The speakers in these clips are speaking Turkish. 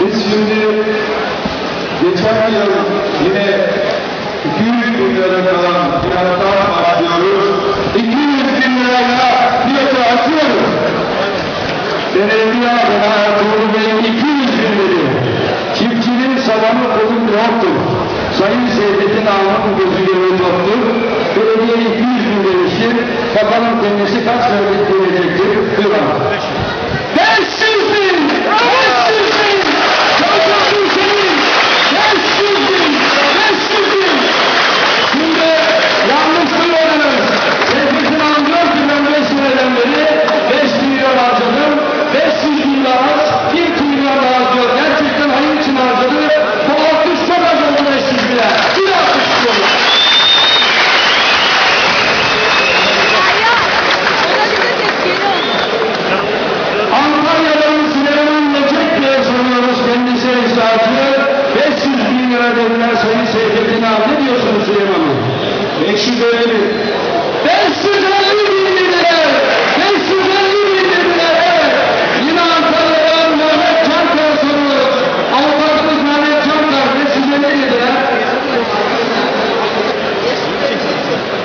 Biz şimdi geçen yıl yine 200 bin lira kalan fiyattan başlıyoruz. 200 bin lirayla fiyatı açıyoruz. Belediye adına Tuğrul Bey'in 200 bin dedi. Çiftçinin sabanı kolun yoktur. Sayın Seyfettin Ağam'ın gözü göre yoktur. Abraham que necesitas Sayın Seyfettin abi. Ne diyorsunuz Süleyman Bey? 550 bin. 550 bin dediler. 550 bin dediler. Evet. Yine Antalya'dan Mehmet Çankaya soruyoruz. Avukatımız Mehmet Çankaya. 550 dediler.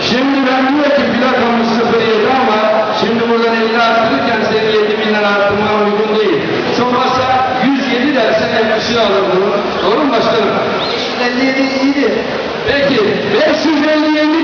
Şimdi ben diyor ki plakamız 07 ama şimdi buradan 50 arttırırken senin 7 bin lira arttırmaya uygun değil. Çok olsa 107 dersen 50'si alır bunu. Doğru mu başkanım? 57 iyiydi. Peki 557